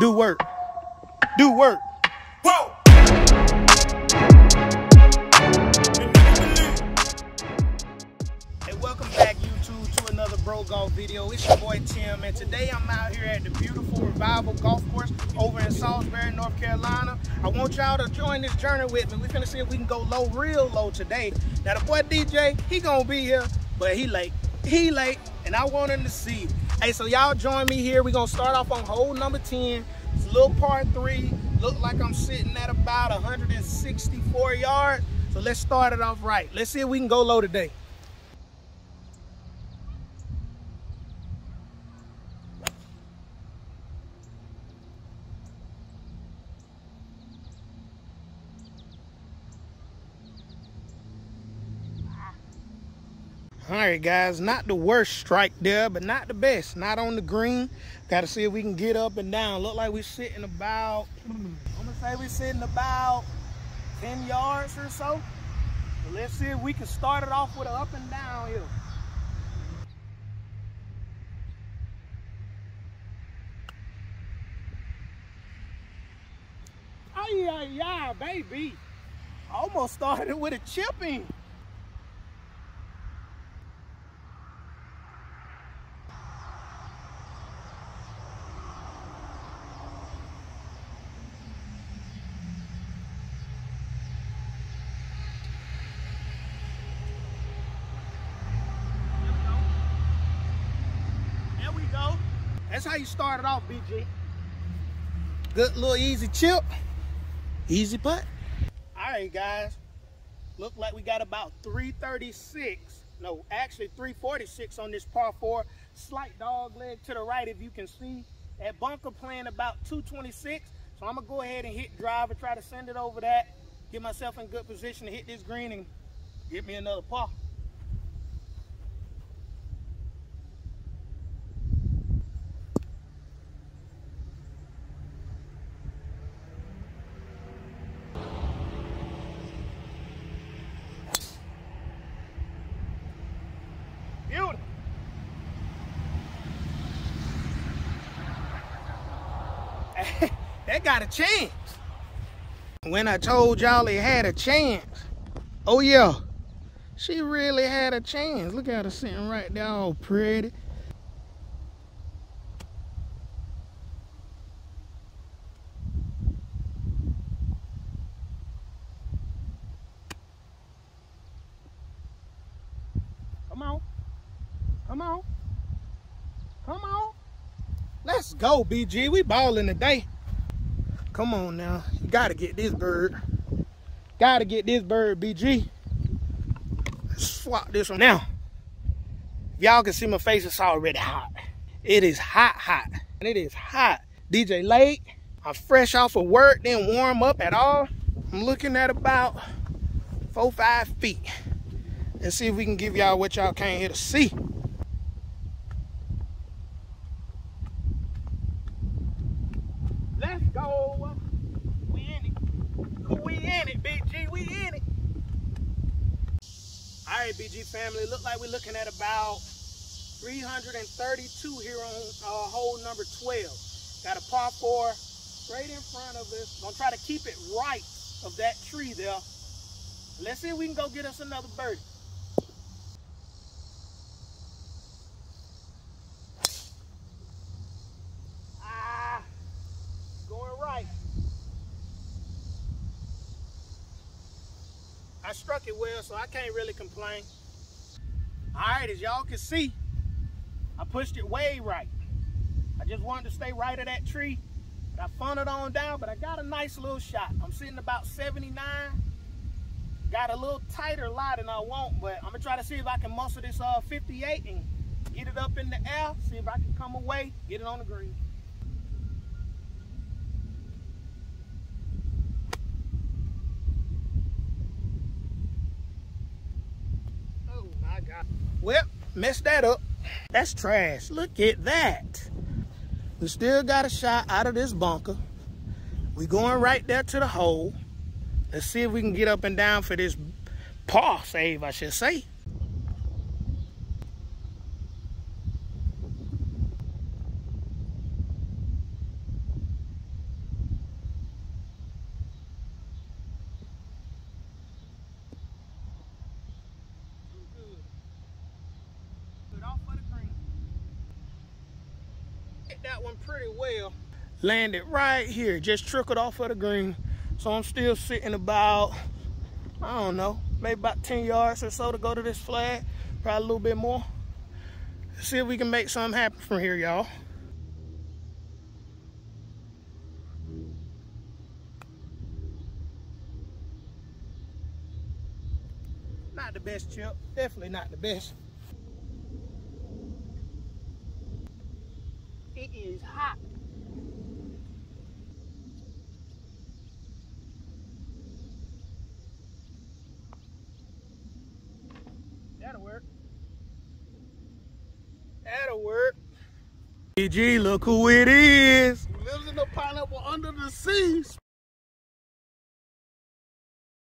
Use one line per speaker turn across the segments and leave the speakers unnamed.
Do work. Do work.
Whoa!
Hey, welcome back, YouTube, to another Bro Golf video. It's your boy Tim, and today I'm out here at the beautiful Revival Golf Course over in Salisbury, North Carolina. I want y'all to join this journey with me. We're gonna see if we can go low, real low today. Now, the boy DJ, he gonna be here, but he late. He late, and I want him to see. Hey, so y'all join me here. We're gonna start off on hole number 10. It's a little par three. Look like I'm sitting at about 164 yards. So let's start it off right. Let's see if we can go low today. All right, guys, not the worst strike there, but not the best. Not on the green. Got to see if we can get up and down. Look like we're sitting about, I'm going to say we're sitting about 10 yards or so. so. Let's see if we can start it off with an up and down here. Oh, yeah, yeah, baby. Almost started with a chipping. That's how you start it off, BG. Good little easy chip, easy putt. All right, guys. Look like we got about 336. No, actually 346 on this par four. Slight dog leg to the right, if you can see. That bunker playing about 226. So I'm gonna go ahead and hit drive and try to send it over that. Get myself in good position to hit this green and get me another par. That got a chance. When I told y'all it had a chance, oh yeah, she really had a chance. Look at her sitting right there all pretty. Come on. Come on. Come on. Let's go, BG. We balling today. Come on now. You gotta get this bird. Gotta get this bird, BG. Let's swap this one now. If y'all can see my face, it's already hot. It is hot, hot. And it is hot. DJ late. I'm fresh off of work, didn't warm up at all. I'm looking at about four, five feet. Let's see if we can give y'all what y'all came here to see. Let's go. We in it. We in it, BG. We in it. Right, family. Look like we're looking at about 332 here on uh, hole number 12. Got a par four straight in front of us. Gonna try to keep it right of that tree there. Let's see if we can go get us another birdie. Ah, going right. I struck it well, so I can't really complain. All right, as y'all can see, I pushed it way right. I just wanted to stay right of that tree. But I funneled on down, but I got a nice little shot. I'm sitting about 79. Got a little tighter lie than I want, but I'm gonna try to see if I can muscle this uh, 58 and get it up in the air, see if I can come away, get it on the green. Well, messed that up. That's trash. Look at that. We still got a shot out of this bunker. We going right there to the hole. Let's see if we can get up and down for this par save, I should say. hit that one pretty well. Landed right here, just trickled off of the green. So I'm still sitting about, I don't know, maybe about 10 yards or so to go to this flag. Probably a little bit more. Let's see if we can make something happen from here, y'all. Not the best chip, definitely not the best. It is hot. That'll work. That'll work. BG, look who it is.
Lives in the pineapple under the sea.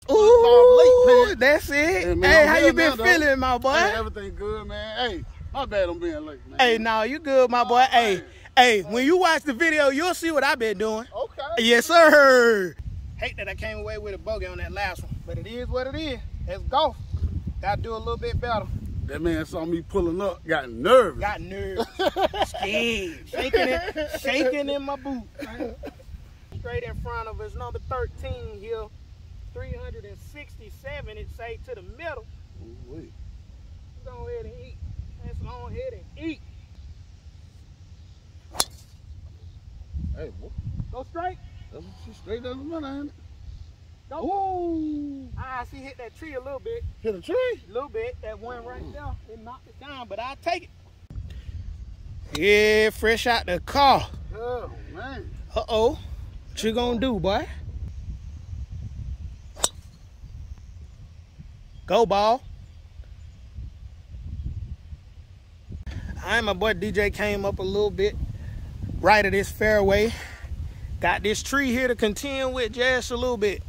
Ooh, that's it.
Hey, man,
hey,
I'm
how you been
now, though.
feeling, my boy?
Hey, everything good, man. Hey, my bad on being late, man.
Hey, no, you good, my boy. Oh, hey,
man.
hey, when you watch the video, you'll see what I've been doing.
Okay.
Yes, sir. Hate that I came away with a bogey on that last one, but it is what it is. It's golf. Gotta do a little bit better.
That man saw me pulling up, got nervous.
Got nervous. Scared. Shaking it, shaking in my boot. man. Straight in front of us, number 13 here. 367, it say to the middle.
Ooh, wait.
Go ahead and eat. Let's go ahead and eat.
Hey, boy.
Go straight.
That's what she straight down the middle, ain't it?
I see hit that tree a little bit.
Hit a tree.
A little bit. That one right mm. there. It knocked it down, but I'll take it. Yeah, fresh out the car.
Oh, man.
Uh-oh. What you gonna do, boy? Go, ball. I and my boy DJ came up a little bit right of this fairway. Got this tree here to contend with just a little bit.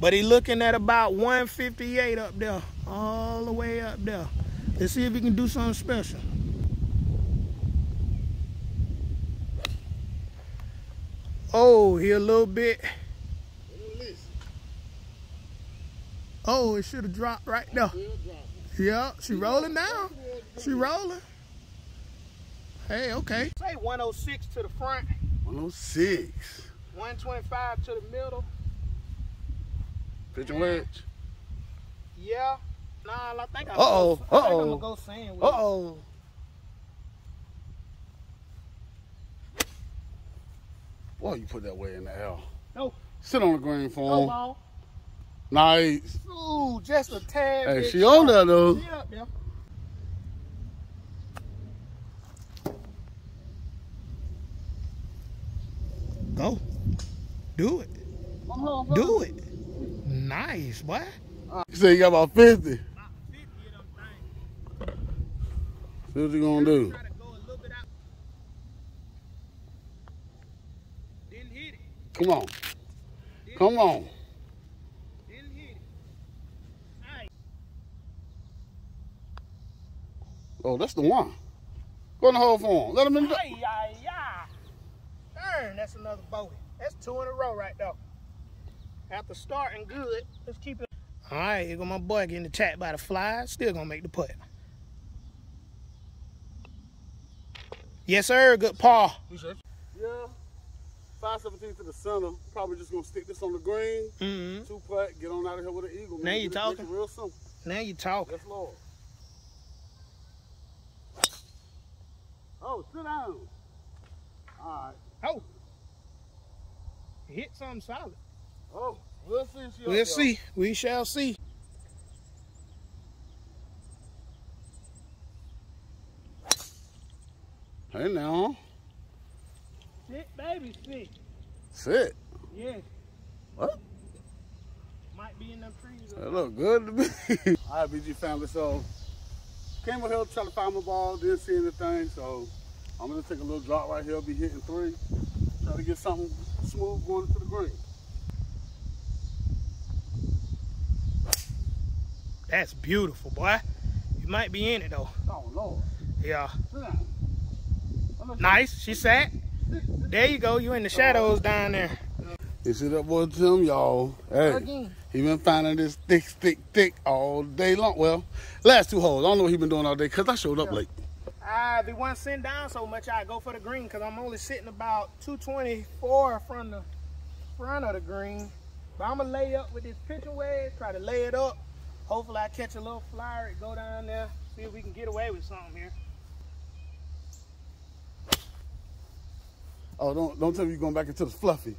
But he looking at about 158 up there. All the way up there. Let's see if he can do something special. Oh, he a little bit. Oh, it should have dropped right there. Yeah, she rolling now. She rolling. Hey, okay. Say 106 to the front,
106.
125 to the middle.
Pitch and wedge.
Yeah. Nah, I think I'm
Uh-oh,
Go, I think I'm gonna go sand with.
Uh-oh. Boy, you put that way in the air.
No,
Sit on the green
no
for him.
ball.
Nice.
Ooh, just a tad.
Hey,
bit
she on there, though.
She up there. Go. Do it. Uh-huh, uh-huh. Do it. Nice, boy.
You say you got about 50. See what you gonna do.
Try to go a little bit out. Didn't hit it.
Come on. Come on.
Didn't hit it.
Oh, that's the one. Go in the hole for him. Let him in the.
Ay, ay, ay. Darn, that's another bogey. That's two in a row right there. After starting good, let's keep it. All right, here go my boy getting attacked by the fly. Still gonna make the putt. Yes, sir. Good paw.
Yeah. 517 to the center. Probably just gonna stick this on the green.
Mm-hmm.
Two putt. Get on out of here with an eagle. Man.
Now you
Get
talking.
it Real simple.
Now you talking.
Yes, Lord. Oh, sit down. All right.
Oh. Hit something solid.
Oh, we'll see. if she up
We'll see. We shall see.
Hey now.
Sit, baby, sit.
Sit.
Yes.
What?
Might be in them trees.
That look good to me. All right, BG family. So came over here to try to find my ball. Didn't see anything. So I'm gonna take a little drop right here. Be hitting three. Try to get something smooth going to the green.
That's beautiful, boy. You might be in it though.
Oh Lord.
Yeah.
Sit down. Look.
Nice. She sat. There you go. You in the shadows down there.
You see that boy Tim, y'all? Hey,
Again.
he been finding this thick, thick, thick all day long. Well, last two holes. I don't know what he been doing all day because I showed up late.
Uh, if it wasn't sitting down so much, I'd go for the green because I'm only sitting about 224 from the front of the green. But I'm going to lay up with this pitching wedge, try to lay it up. Hopefully I catch a little flyer, and go down there, see if we can get away with something here.
Oh, don't don't tell me you're going back into the fluffy.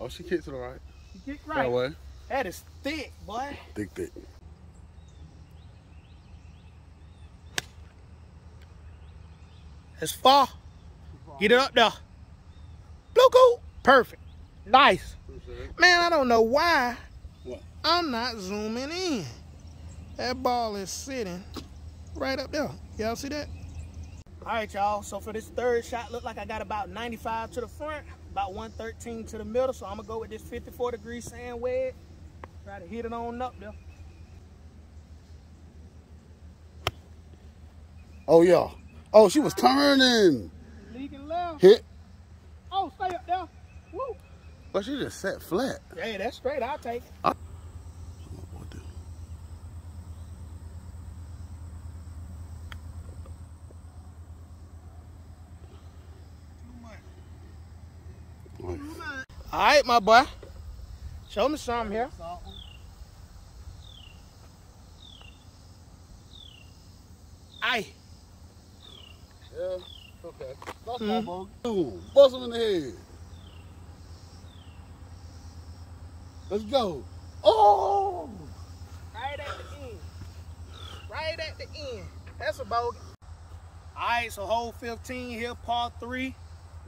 Oh, she kicked to the right.
You kick right.
That way.
That is thick, boy.
Thick, thick.
It's far. Get it up there. Blue cool. Perfect. Nice. Man, I don't know why
What?
I'm not zooming in. That ball is sitting right up there. Y'all see that? All right, y'all. So for this third shot, look like I got about 95 to the front, about 113 to the middle. So I'm gonna go with this 54 degree sand wedge. Try to hit it on up there.
Oh, yeah. Oh, she was turning.
Leaking left.
Hit.
Oh, stay up there. Woo.
But she just sat flat.
Hey, that's straight. I'll take it.
Oh,
All right, my boy. Show me something here. Aye.
Yeah, okay. That's
Mhm.
my bogey. Boom. Bust him in the head. Let's go. Oh!
Right at the end. Right at the end. That's a bogey. All right, so hole 15 here, par three.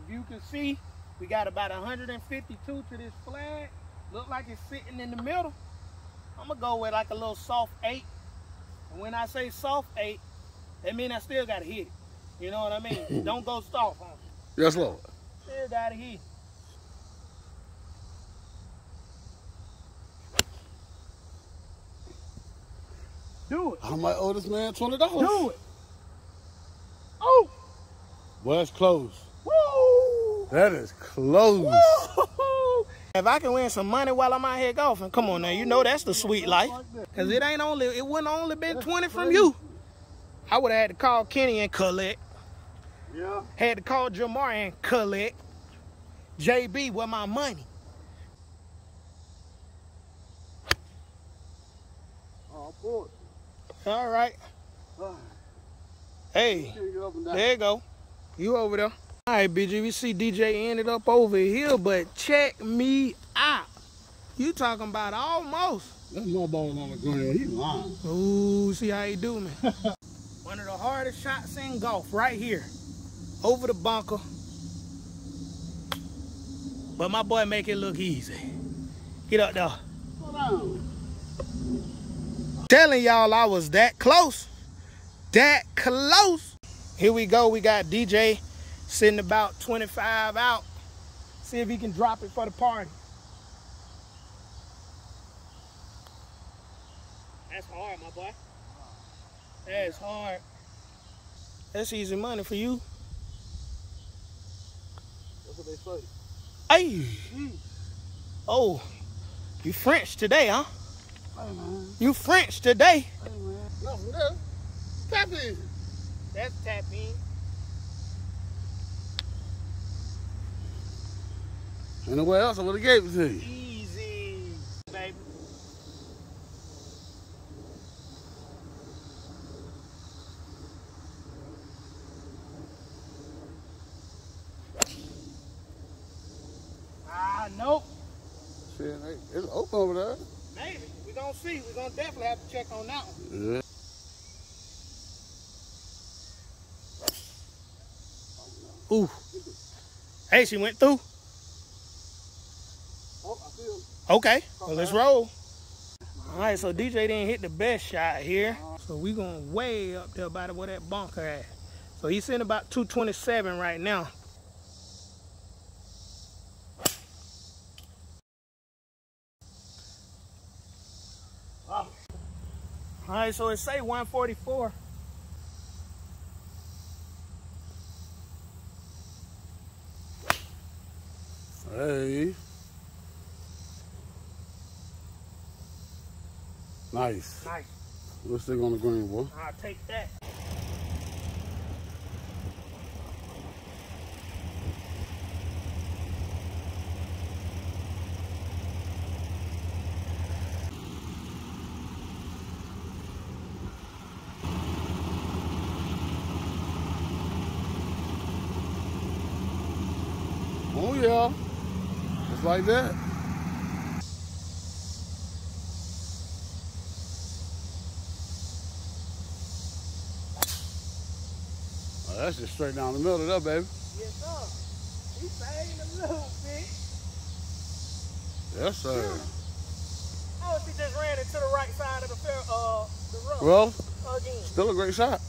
If you can see, we got about 152 to this flag. Look like it's sitting in the middle. I'm gonna go with like a little soft eight. And when I say soft eight, that means I still gotta hit it. You know what I mean? Don't go soft on it.
Yes, Lord.
Still gotta hit. Do it.
I might owe this man $20.
Do it. Oh!
Well, that's close. That is close.
If I can win some money while I'm out here golfing, come on now, you know that's the sweet life. Cause it ain't only, it wouldn't only been 20 from you. I would have had to call Kenny and collect.
Yeah.
Had to call Jamar and collect. JB with my money.
Oh, boy.
All right.
Ah,
Hey,
can't get up and down.
there you go. You over there. All right, BG, we see DJ ended up over here, but check me out. You talking about almost.
That's my ball on the ground. He lying.
Ooh, see how he do me. One of the hardest shots in golf right here. Over the bunker. But my boy make it look easy. Get up there.
Slow down.
Telling y'all I was that close. That close. Here we go. We got DJ sitting about 25 out. See if he can drop it for the party. That's hard, my boy. That's hard. That's easy money for you.
That's what they say.
Hey. Mm. Oh, you French today, huh?
Hey, man.
You French today.
Hey, man. Nothing there. Tap in.
That's tap in.
Ain't nowhere else I would have gave it to you.
Easy, baby. Ah, nope.
Shit, it's open over there.
Maybe. We're going to see. We're going to definitely have to check on that one.
Yeah.
Ooh. Hey, she went through.
Oh, I feel.
Okay, well, let's roll. All right, so DJ didn't hit the best shot here. So we going way up there by the, where that bunker at. So he's in about 227 right now. All right, so it say 144.
Hey. Nice.
Nice.
Let's stick on the green, boy.
I'll take that.
Oh yeah, just like that. That's just straight down the middle of that, baby.
Yes, sir. He staying a little bit.
Yes, sir.
Oh, she just ran into the right side of the fair, uh, the road
Well,
again.
still a great shot.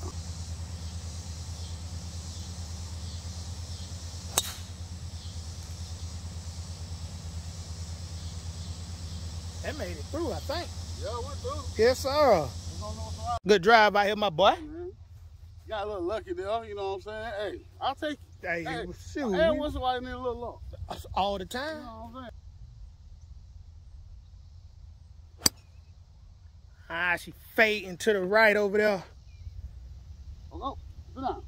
That made it through, I think.
Yeah, went through.
Yes, sir. Good drive out here, my boy.
Got a little lucky there, you know what I'm saying? Hey, I'll take it.
Hey,
Hey,
shoot, we-
once in a while, need a little luck.
all the
You
time.
know what I'm saying?
Ah, she fading to the right over there.
Oh, no. Sit down.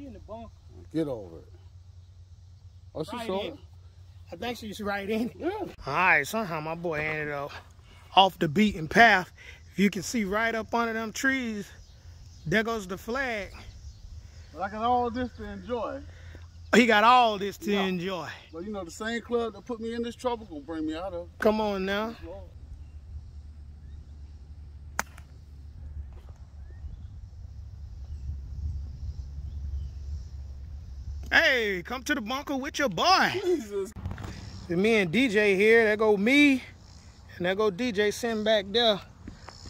She in the bunk.
Get over it. Oh, she
Right
saw
in.
it?
I think she's right in. it.
Yeah.
All right, somehow my boy ended up off the beaten path. If you can see right up under them trees, there goes the flag.
But I got all this to enjoy.
He got all this to
Yeah.
enjoy.
But you know, the same club that put me in this trouble gonna bring me out of.
Come on now. Hey, come to the bunker with your boy.
Jesus.
And me and DJ here. There go me. And there go DJ sitting back there.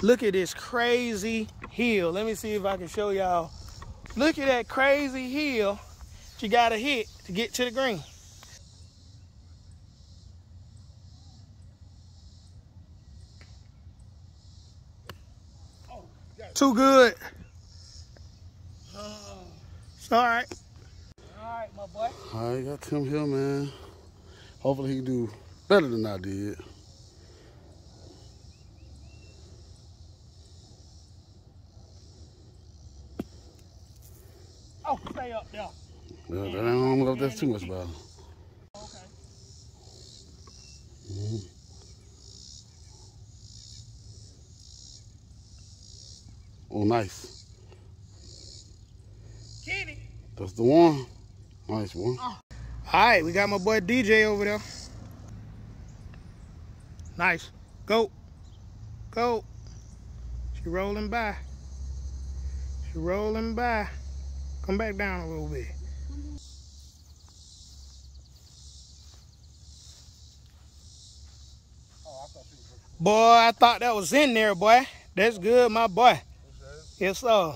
Look at this crazy hill. Let me see if I can show y'all. Look at that crazy hill that you gotta hit to get to the green. Oh, Too good. Oh. It's all right. All right, my boy.
All right, got Tim here, man. Hopefully he can do better than I did.
Oh, stay up there.
Yeah, that I don't know if that's too much about him.
Okay. Mm-hmm.
Oh, nice.
Kenny.
That's the one. Nice one.
All right, we got my boy DJ over there. Nice. Go. Go. She rolling by. She rolling by. Come back down a little bit. Boy, I thought that was in there, boy. That's good, my boy. Yes, sir.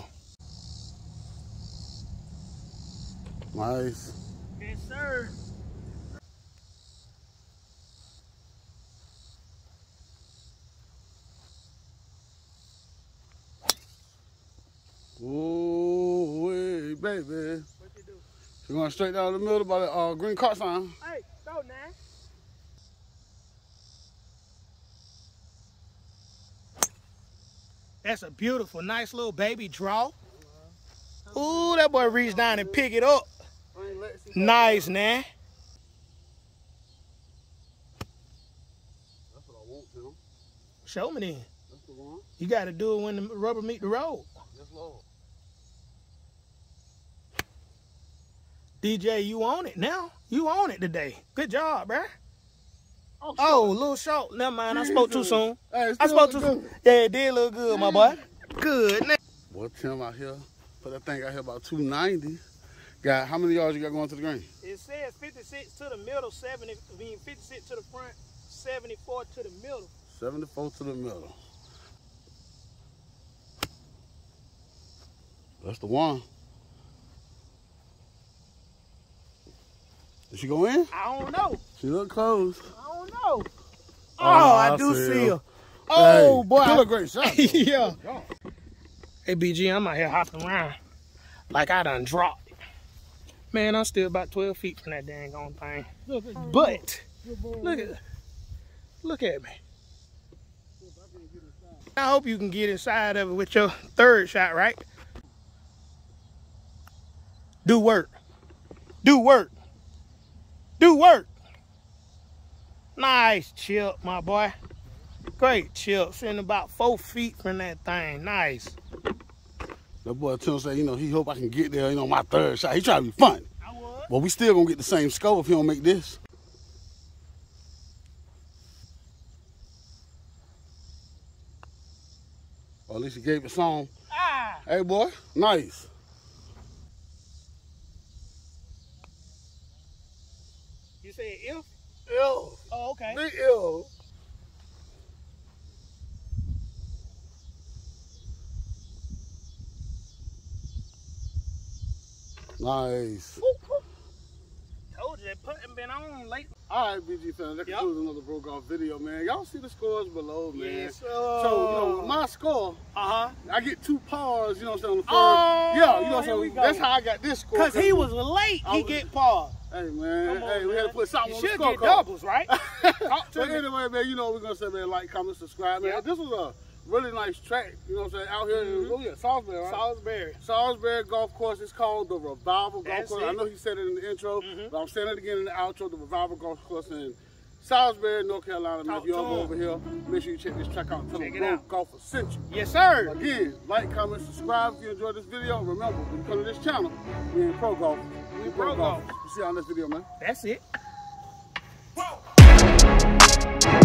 Nice.
Yes, sir.
Ooh, wait, baby.
What you do?
You're going straight down the middle by the uh, green cart sign.
Hey, go now. That's a beautiful, nice little baby draw. Ooh, that boy reached down and pick it up. Nice, man.
That's what I want, Tim.
Show me then.
That's the one.
You got to do it when the rubber meet the road.
Yes, Lord.
DJ, you on it now. You on it today. Good job, bruh.
Oh,
Oh, a little short. Never mind. I spoke too soon.
Hey,
I spoke too
still
soon. Yeah, it did look good, my boy. Good. Now,
Boy, Tim out here. Put that thing out here about 290. Got how many yards you got going to the green?
It says 56 to the middle, 70, I mean 56 to the front, 74 to the middle.
74 to the middle. That's the one. Did she go in?
I don't know.
She look close.
I don't know. Oh,
Oh,
I,
I
do
see
see
her.
her. Oh,
Hey,
boy.
Still a great shot.
yeah. Hey, BG, I'm out here hopping around like I done dropped it. Man, I'm still about 12 feet from that dang on thing. Oh, but, look at look at me. I hope you can get inside of it with your third shot, right? Do work. Do work. Do work. Nice chip, my boy. Great chip. Sitting about four feet from that thing. Nice.
That boy Tim said, you know, he hope I can get there, you know, my third shot. He try to be fun.
I would.
But we still gonna get the same score if he don't make this. Or at least he gave it some.
Ah!
Hey boy, nice.
You said if?
Ew.
Oh, okay.
Big ew. Nice.
Told you that putting been on late.
All right, BG fans, that
Yep.
concludes another Bro Golf video, man. Y'all see the scores below, man.
Yes.
So, you know, my score,
Uh-huh.
I get two pars, you know what I'm saying, on the first.
Oh,
yeah, you know, what
I'm saying?
that's how I got this score.
Because he was late,
I
he
was-
get paused.
Hey, man.
On,
hey, we had to put something
You
on the
should
score
get doubles, right? Talk to
But anyway, man, you know what we're going to say, man. Like, comment, subscribe, man.
Yep.
This was a really nice track, you know what I'm saying, out here mm-hmm.
in
oh yeah, Salisbury, right?
Salisbury.
Salisbury Golf Course is called the Revival
That's Golf
Course.
It.
I know he said it in the intro,
mm-hmm.
but I'm saying it again in the outro, the Revival Golf Course in Salisbury, North Carolina. Man, if you
all
over here, make sure you check this track out. Tell
check it out.
Golf Essential.
Yes, sir.
Again, like, comment, subscribe if you enjoyed this video. Remember, when you come to this channel, we ain't pro golf.
We pro golf.
See you on this video, man.
That's it. Whoa.